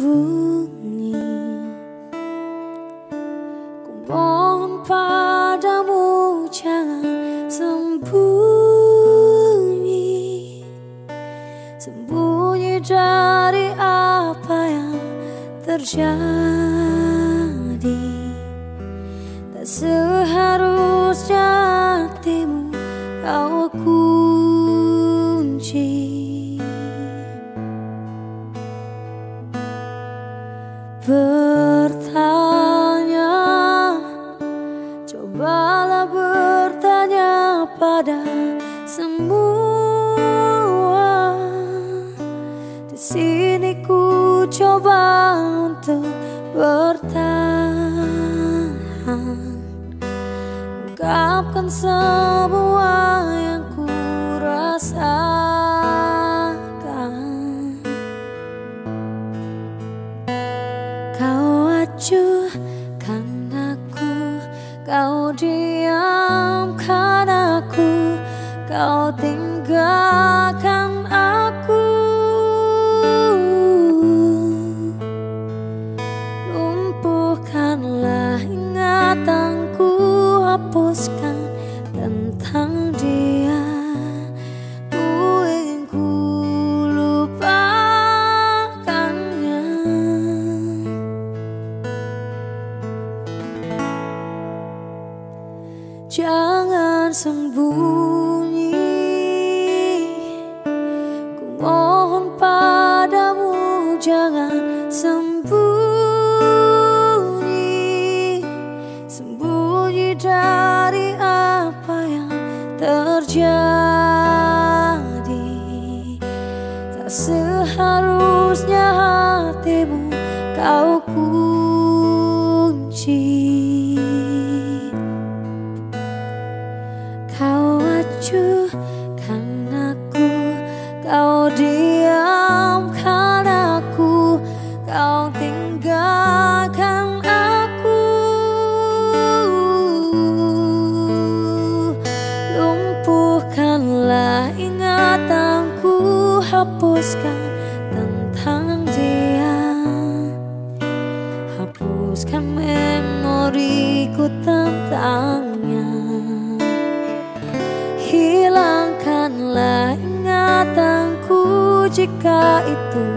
sembunyi Ku mohon padamu jangan sembunyi. Sembunyi dari apa yang terjadi. seharusnya hatimu kau kunci. Kau acuhkan aku, kau diamkan aku Kau tinggalkan aku. Lumpuhkanlah ingatanku, hapuskan luka itu.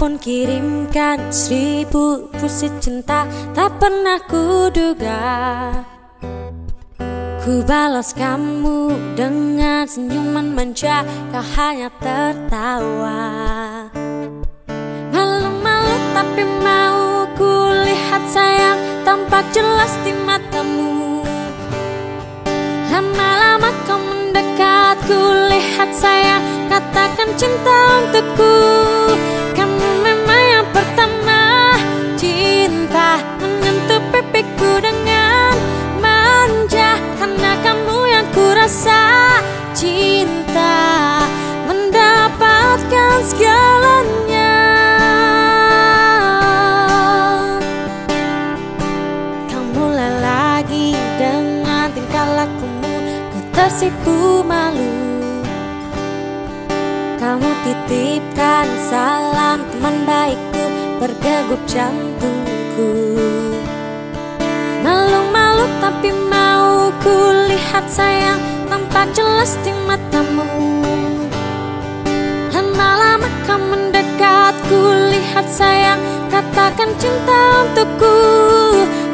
Pun kirimkan seribu puisi cinta tak pernah kuduga. Ku balas kamu dengan senyuman manja Kau hanya tertawa. Malu-malu tapi mau ku lihat sayang Tampak jelas di matamu. Lama-lama kau mendekat Ku lihat sayang Katakan cinta untukku Karena kamu yang ku rasa Cinta mendapatkan segalanya. Kamu lagi dengan tingkah lakumu Ku tersipu malu. Kamu titipkan salam teman baikku Berdegup jantungku sayang Tampak jelas di matamu. Lama-lama kau mendekat Ku lihat sayang Katakan cinta untukku.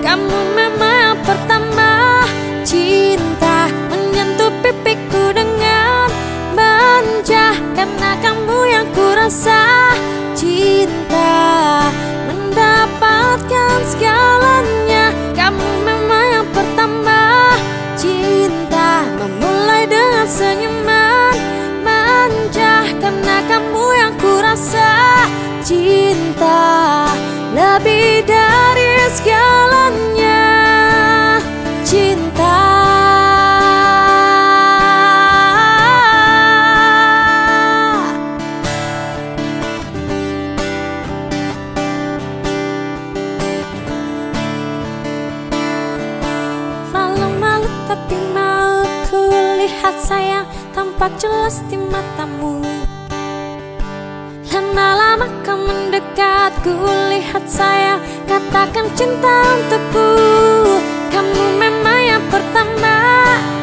Kamu memang pertama Cinta menyentuh pipiku dengan manja Karena kamu yang ku rasa Cinta mendapatkan segalanya. Kamu memang senyuman Manja karena kamu yang ku rasa Cinta jelas di matamu. Lama-lama kau mendekat Ku lihat sayang Katakan cinta untukku. Kamu memang yang pertama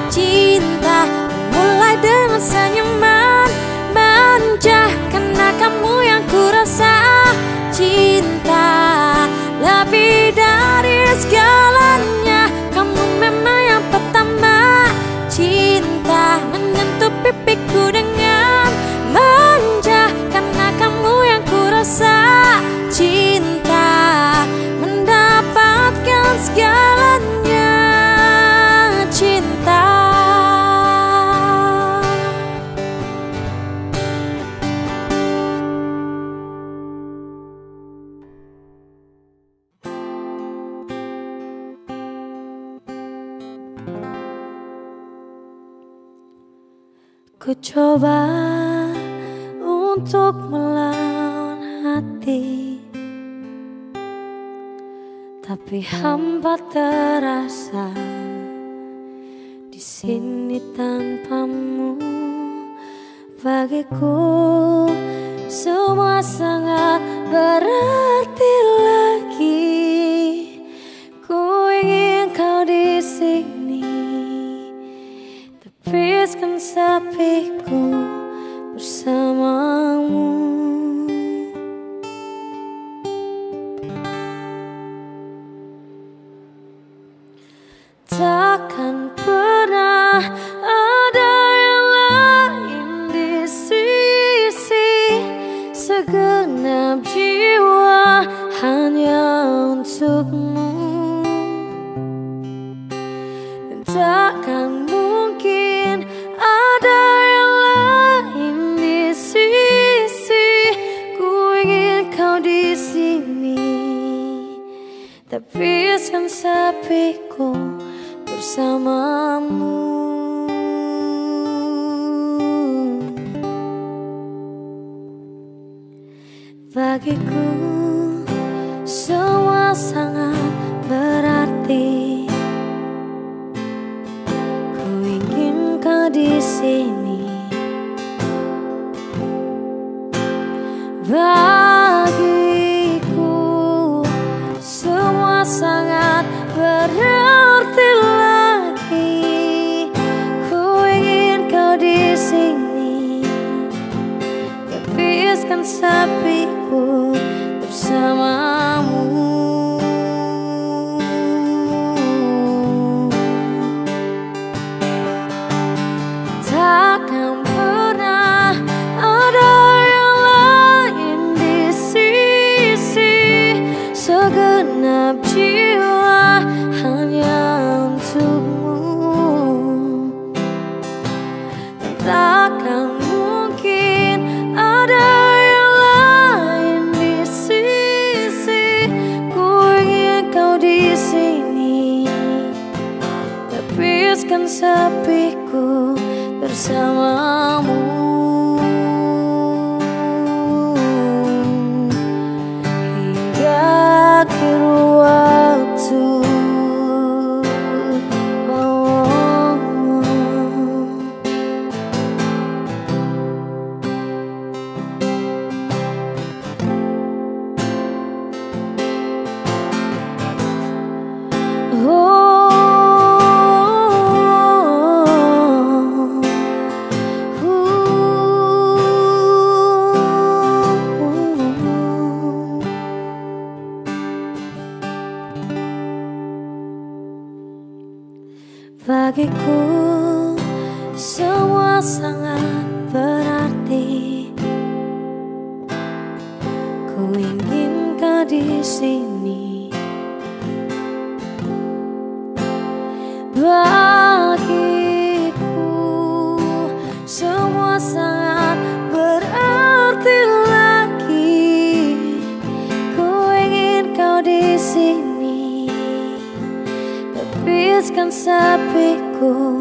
Cinta Mulai dengan senyuman. Manja Karena kamu yang ku rasa Cinta Lebih dari Ku coba untuk melawan hati. Tapi hampa terasa di sini tanpamu. Bagiku semua sangat berarti lagi. Ku ingin kau di Tepiskan sepiku bersamamu. Takkan pernah ada yang lain di sisi Segenap jiwa hanya untukmu. Takkan Tepiskan sepiku bersamamu. Bagiku semua sangat berarti. Ku ingin kau di sini. Bagiku habiskan sepiku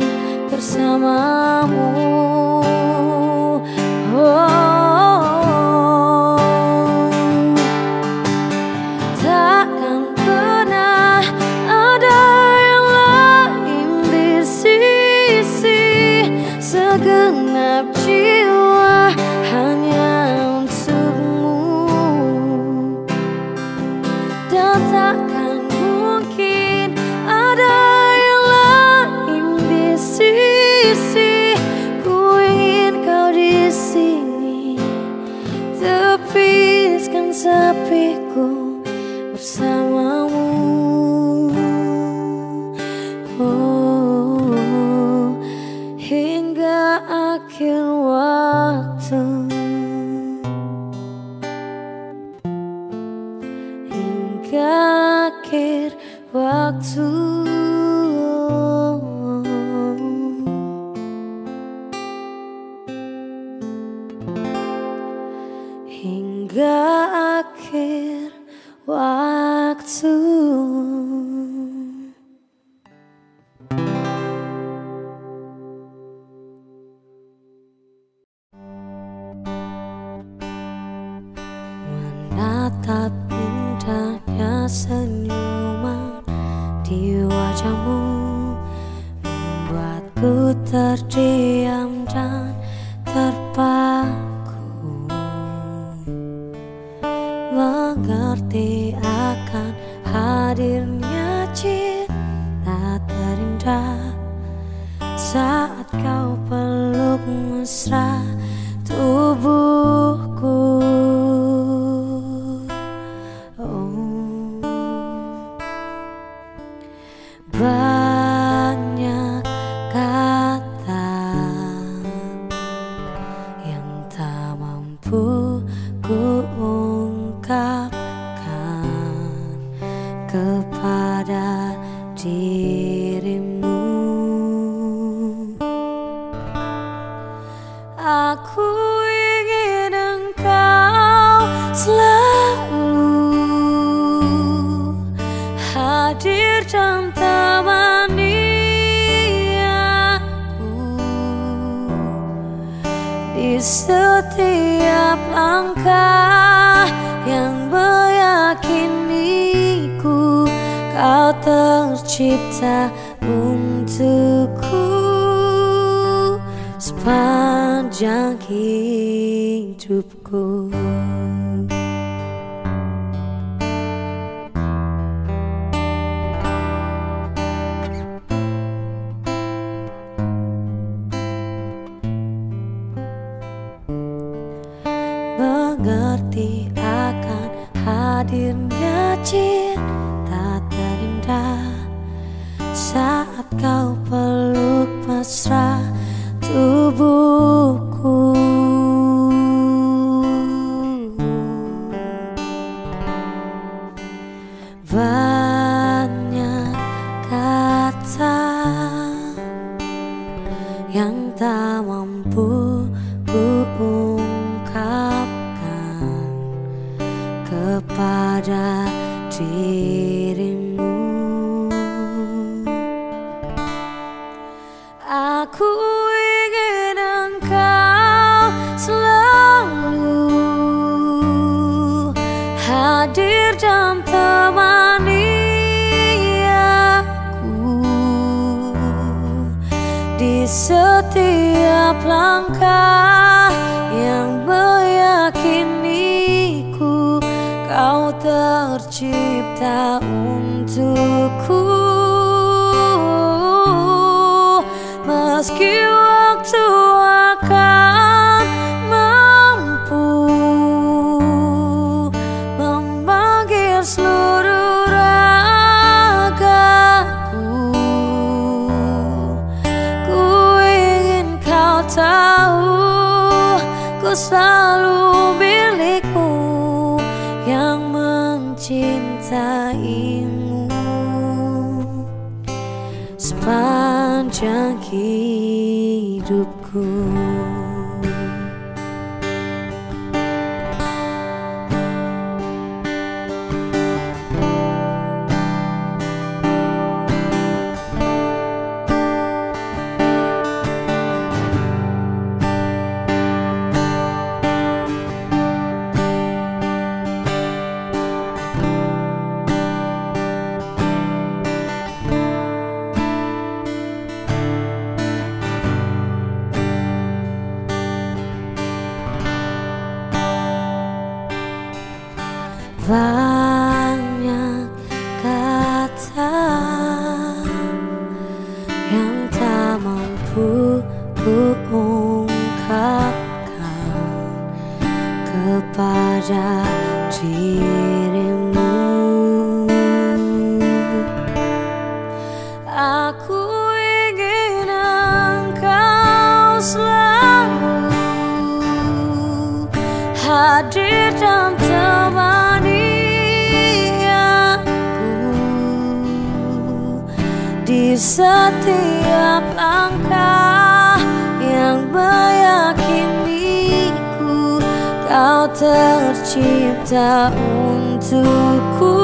bersamamu oh, Di setiap langkah yang meyakiniku Kau tercipta untukku. tercipta untukku.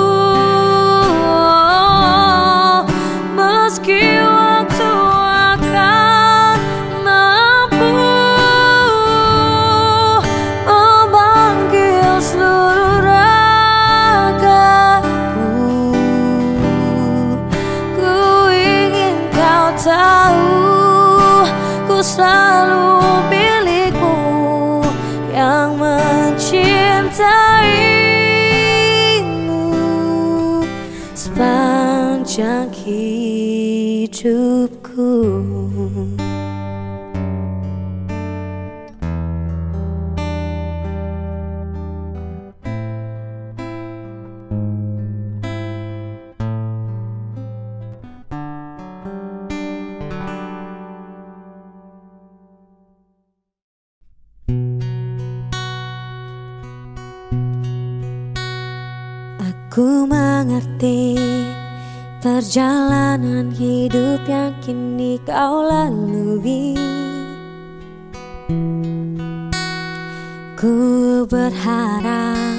berharap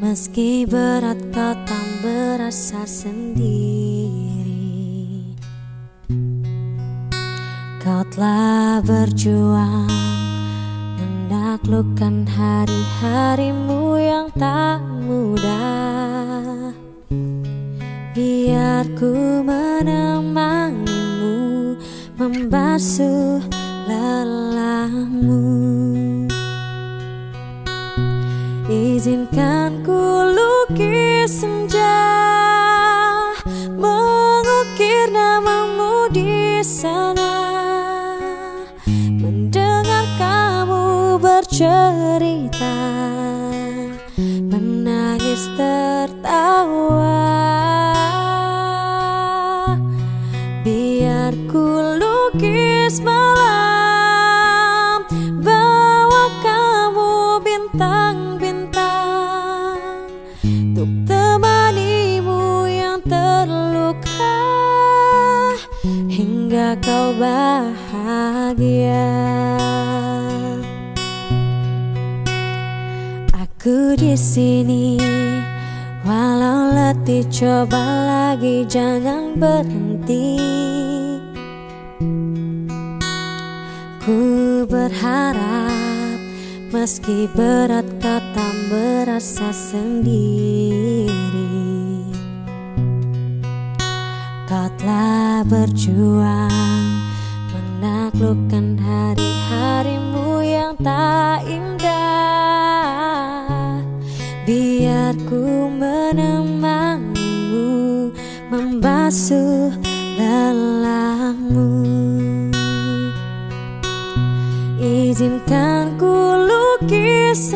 Meski berat kau tak berasa sendiri. Kau telah berjuang Menaklukkan hari-harimu yang tak mudah. Biar ku menemanimu Membasuh lelahmu. senja Mengukir namamu di sana. Mendengar kamu bercerita Menangis terus sini. Walau letih coba lagi jangan berhenti. Ku berharap meski berat kau tak merasa sendiri. Kau telah berjuang menaklukkan hari-harimu yang tak indah. asuh lelangmu Izinkan ku lukis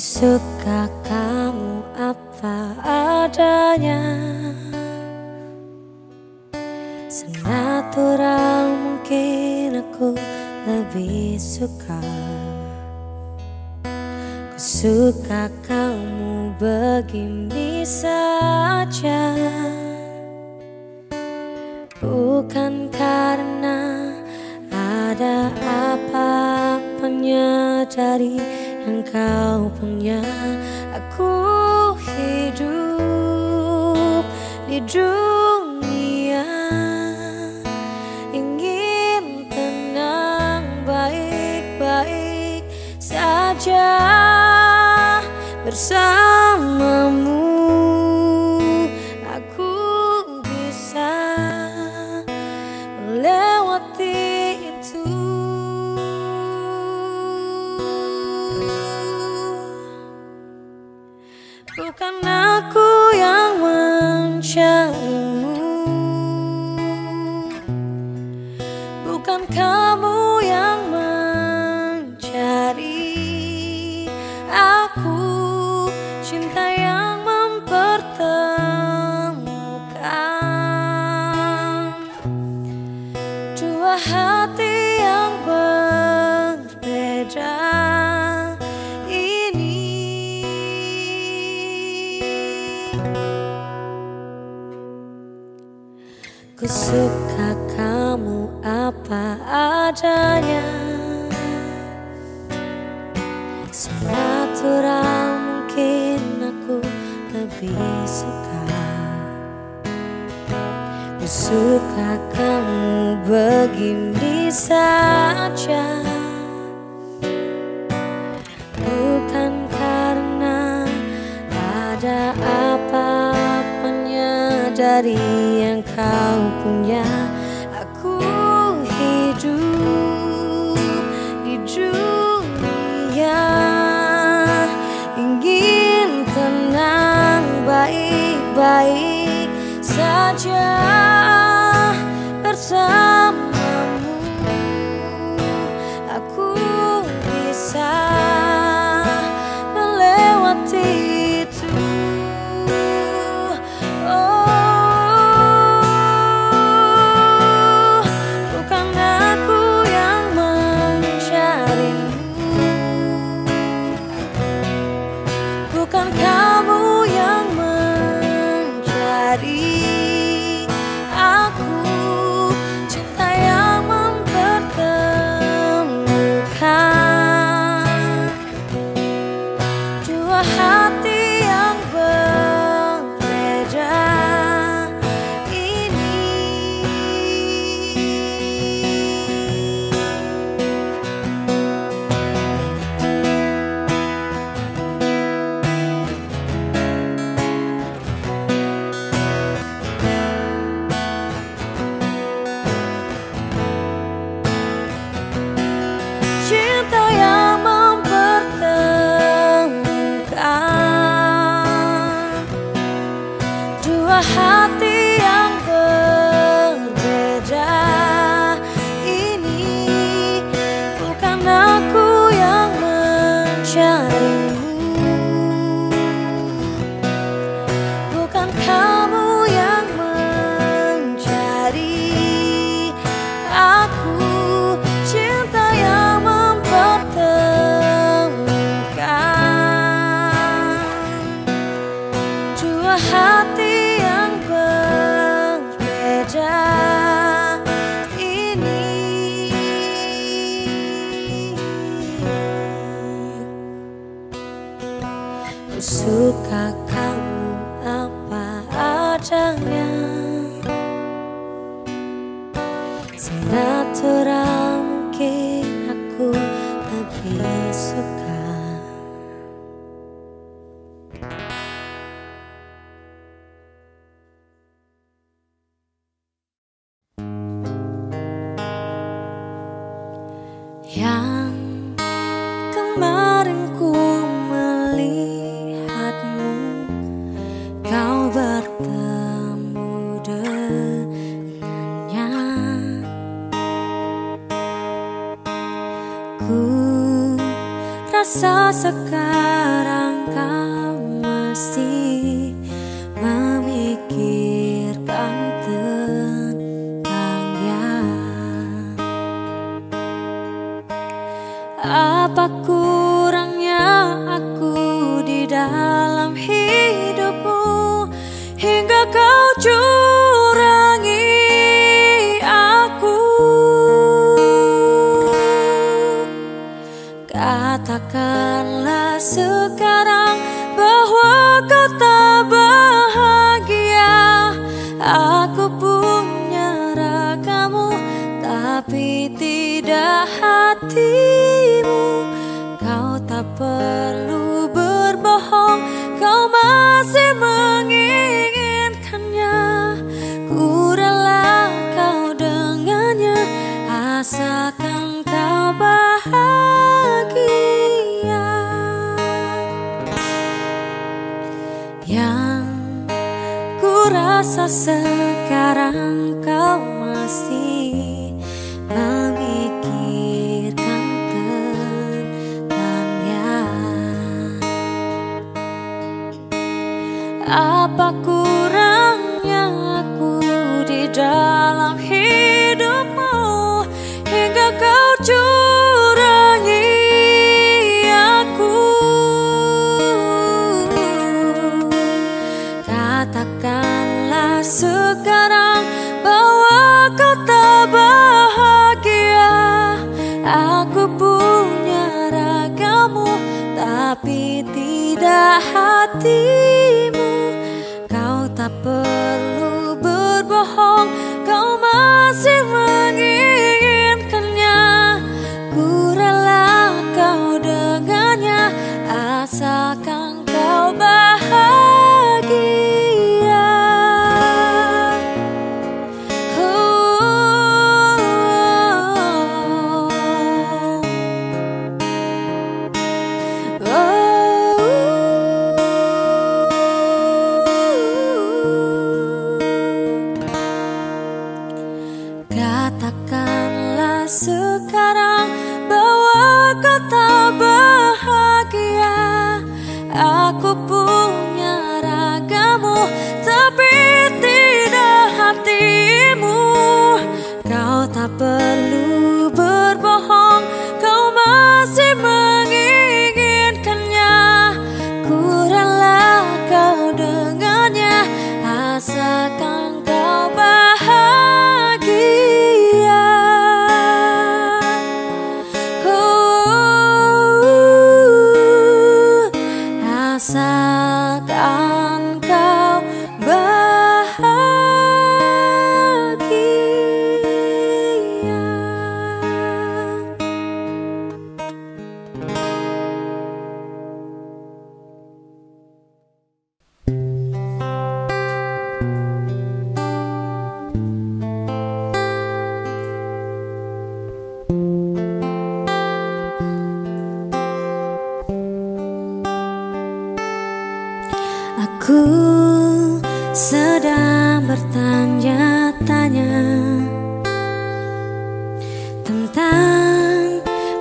So.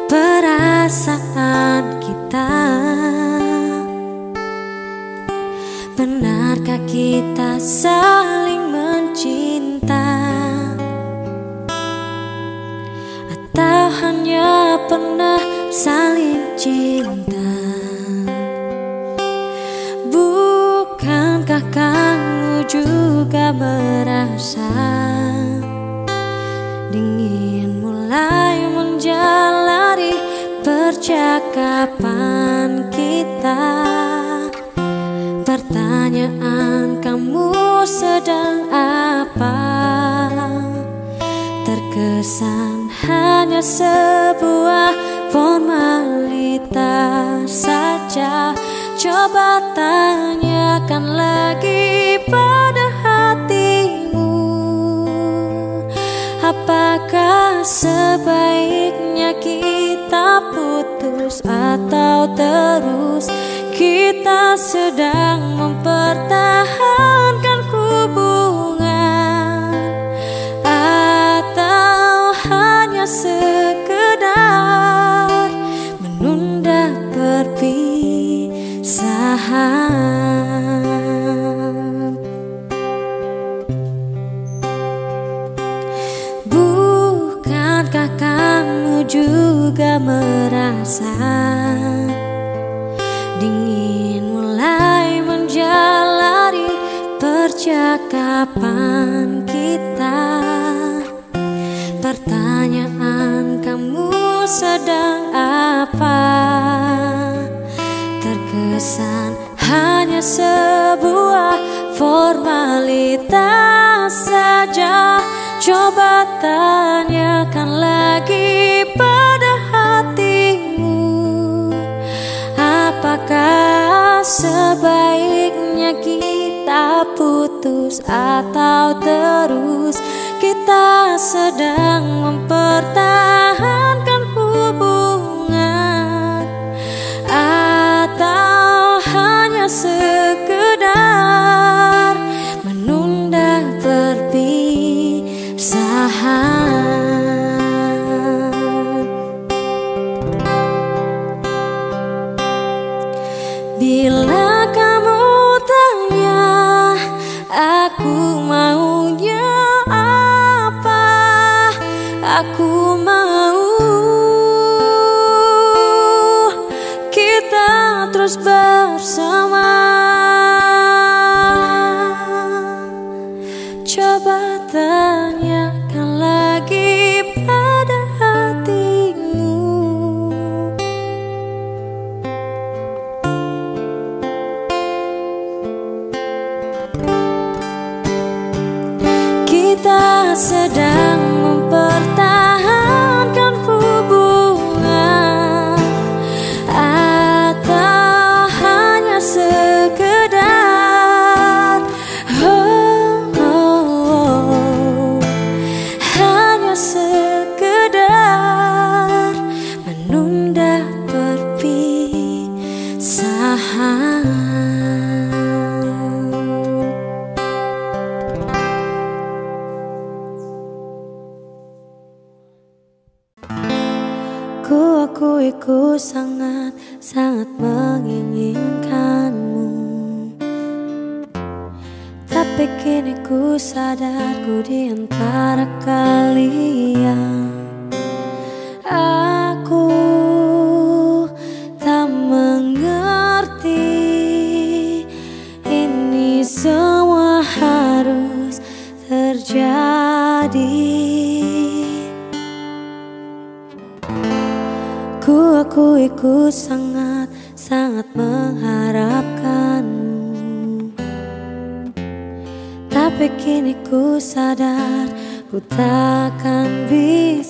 perasaan coba tanyakan lagi pada hatimu. Apakah sebaiknya kita putus atau terus? Kita sedang mempertahankan harapan kita. Pertanyaan kamu sedang apa? Terkesan hanya sebuah formalitas saja. Coba tanyakan lagi pada hatimu. Apakah sebaiknya kita putus putus atau terus kita sedang mempertahankan Ku sangat, sangat mengharapkanmu. Tapi kini ku sadar Ku takkan bisa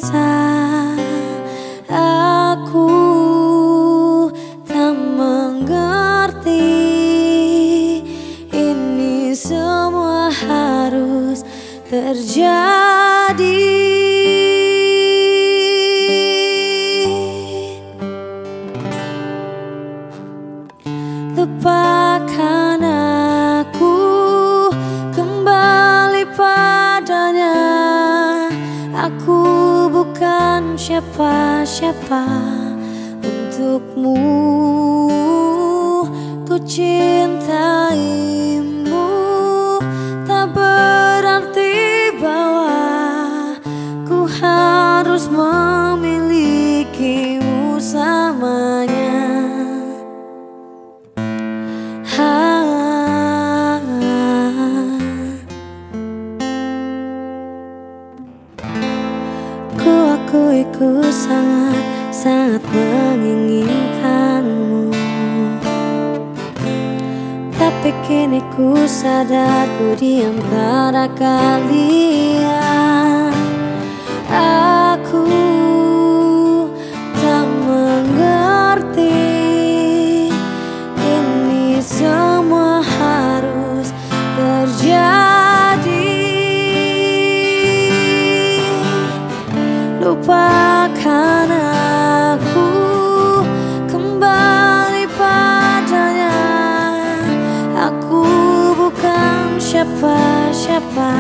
siapa-siapa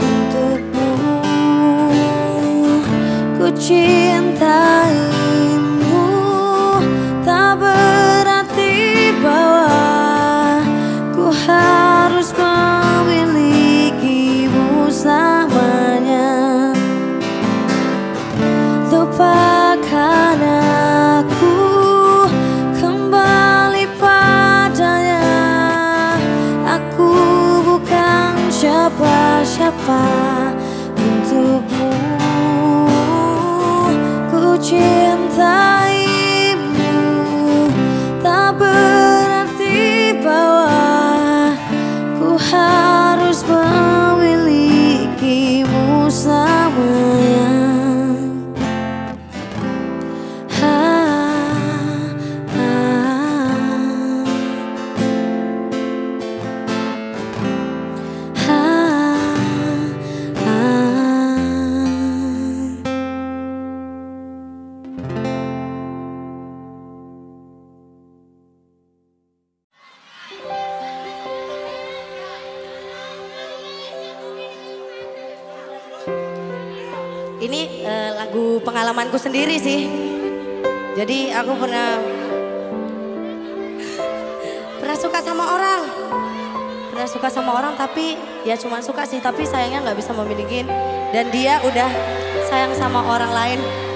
untukmu. Ku cintai sendiri sih. Jadi aku pernah pernah suka sama orang. Pernah suka sama orang tapi ya cuma suka sih, tapi sayangnya nggak bisa memilikin dan dia udah sayang sama orang lain.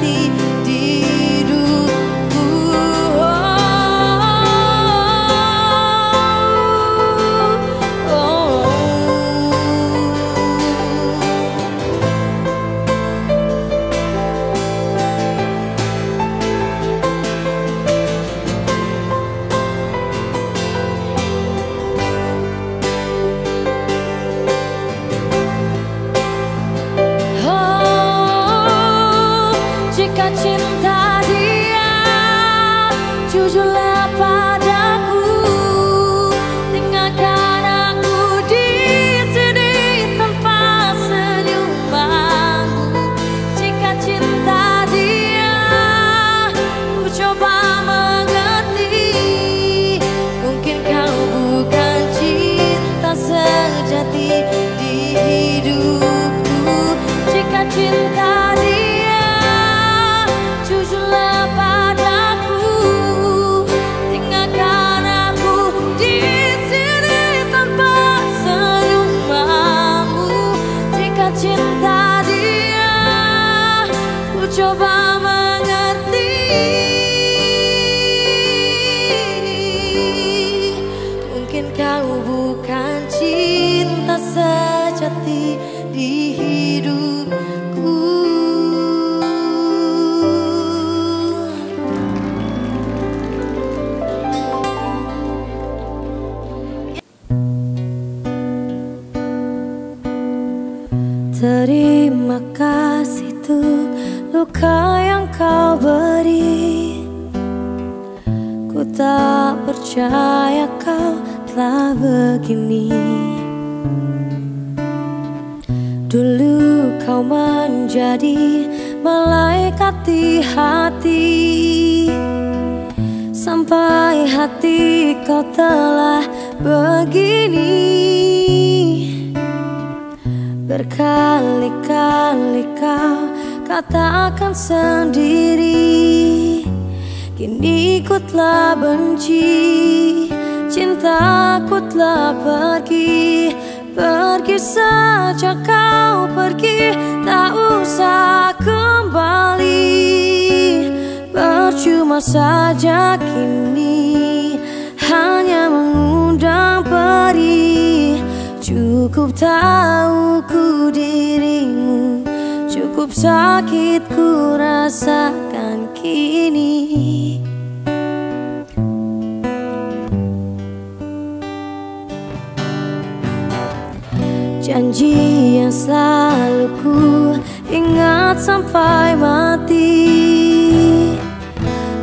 ti Dulu kau menjadi malaikat di hati. Sampai hati kau telah begini. Berkali-kali kau katakan sendiri Kini ku telah benci Cintaku telah pergi Pergi saja kau pergi Tak usah kembali. Percuma saja kini Hanya mengundang perih Cukup tahu ku dirimu Cukup sakit ku rasakan kini Janji yang selalu ku ingat sampai mati.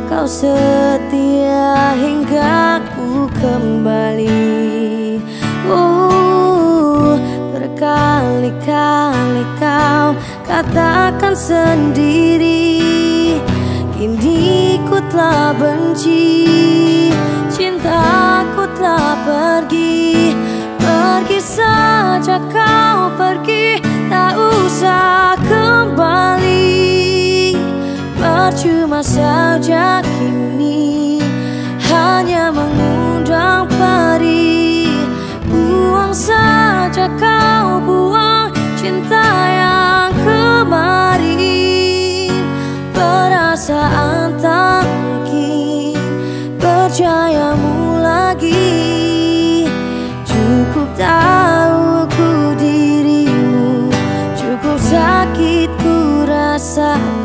Kau setia hingga ku kembali. Oh, berkali-kali kau katakan sendiri Kini ku telah benci Cintaku telah Pergi saja kau pergi Tak usah kembali. Percuma saja kini Hanya mengundang pari Buang saja kau buang cinta yang kemarin perasaan tak mungkin percayamu lagi. Cukup tahu ku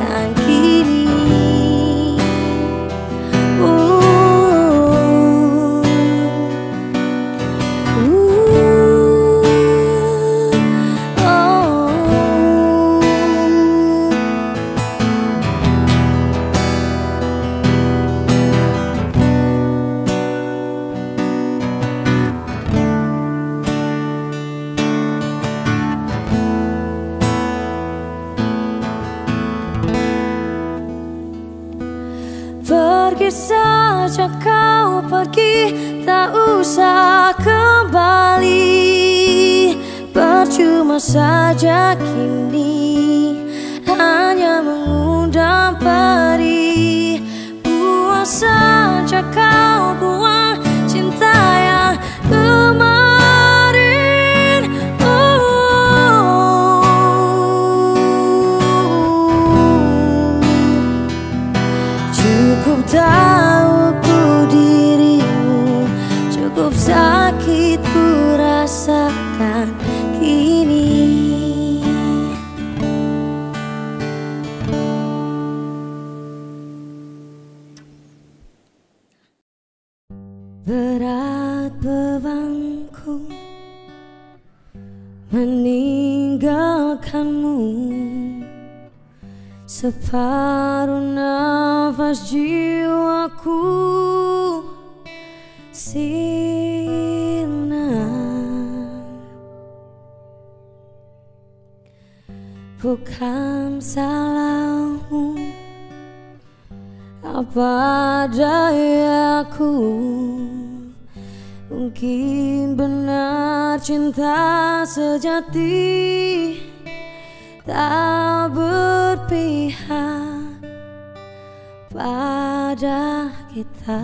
kita.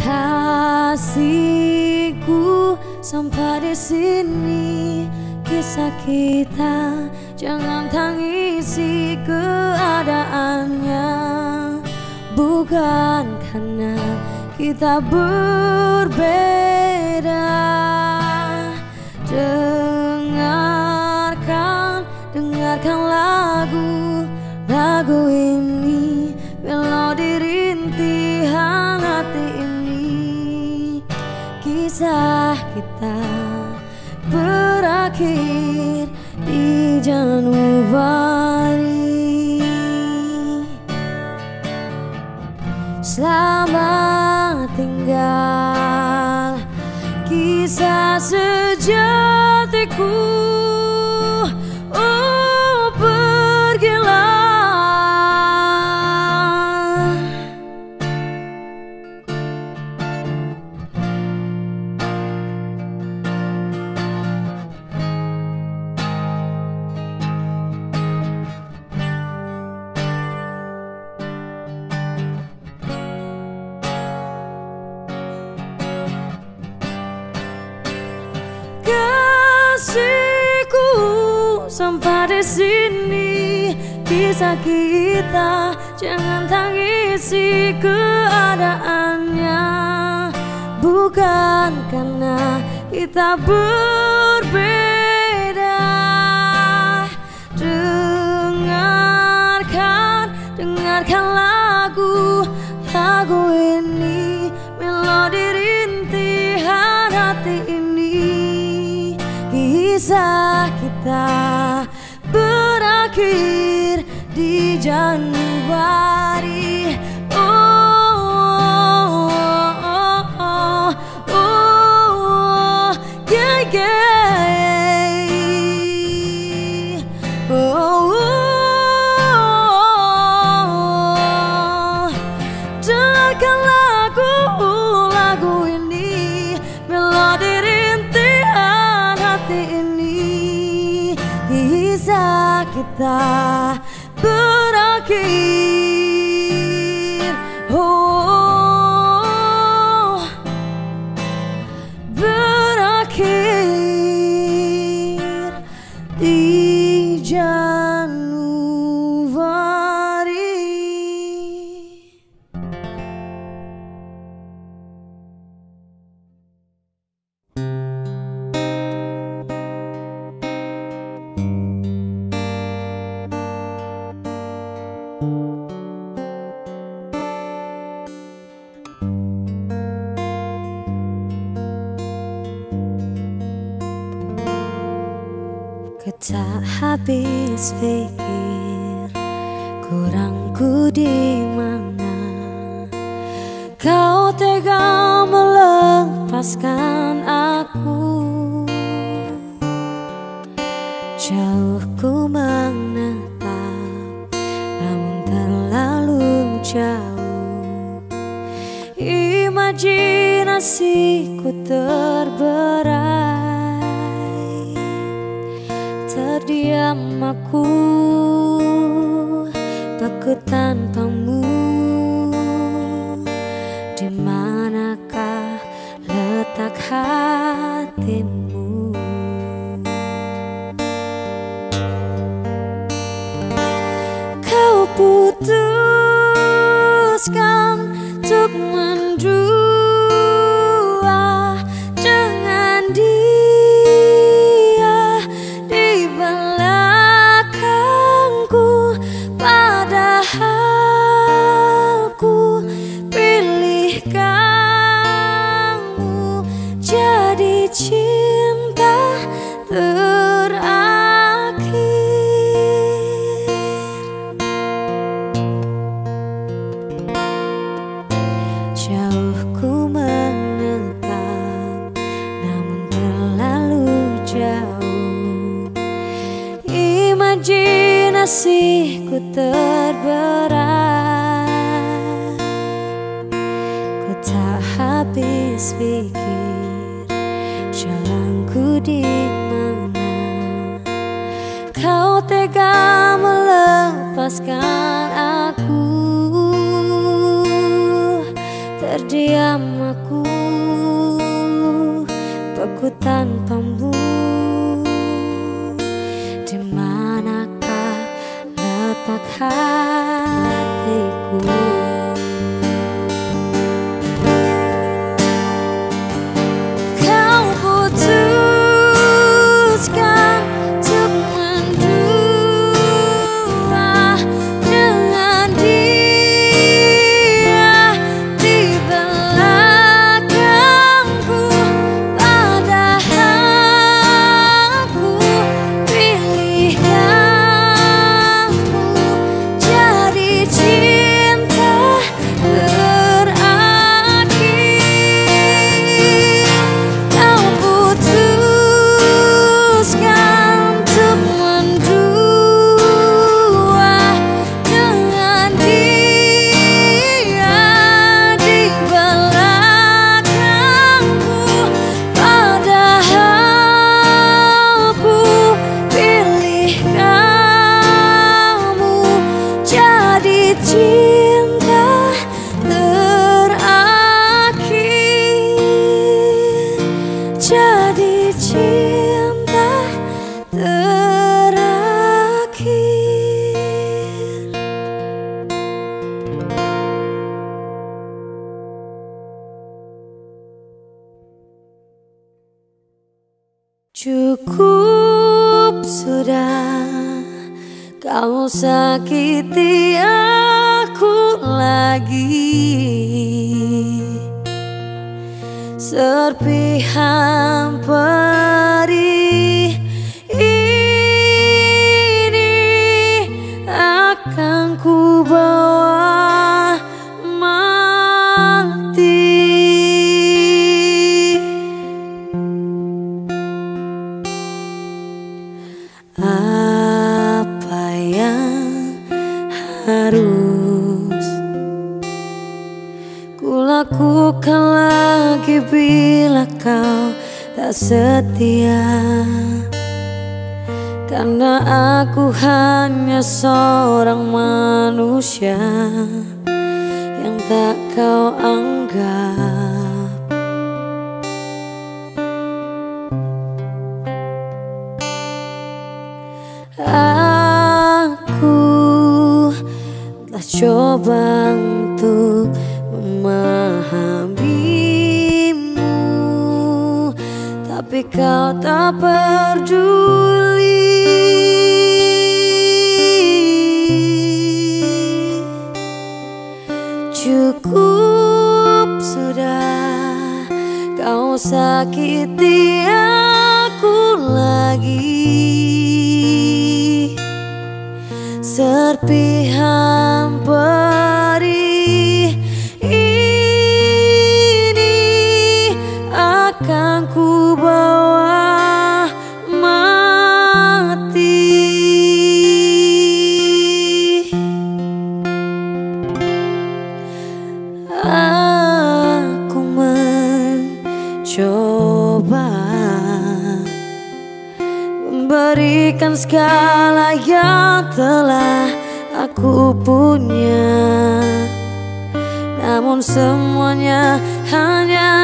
Kasihku sampai di sini kisah kita. Jangan tangisi keadaannya. Bukan karena kita berbeda dengarkan lagu Lagu ini. Melodi rintihan hati ini Kisah kita berakhir di Januari. Selamat tinggal kisah kisah kita. Jangan tangisi keadaannya. Bukan karena kita berbeda. Dengarkan dengarkan lagu. Lagu ini melodi rintihan hati ini. Kisah kita berakhir di Januari. Oh, oh, oh, oh, yeah, yeah. Oh, oh, lagu lagu ini. Melodi rintihan hati ini. Kisah kita putuskan 같아 cukup sudah kau sakiti aku lagi. Serpihan semuanya hanya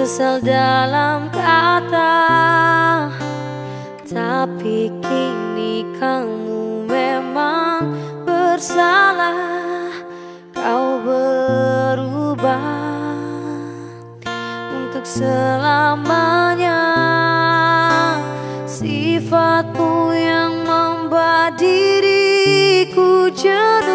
Sesal dalam kata Tapi kini kamu memang bersalah. Kau berubah Untuk selamanya. Sifatmu yang membuat diriku jerah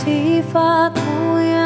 似发苦音。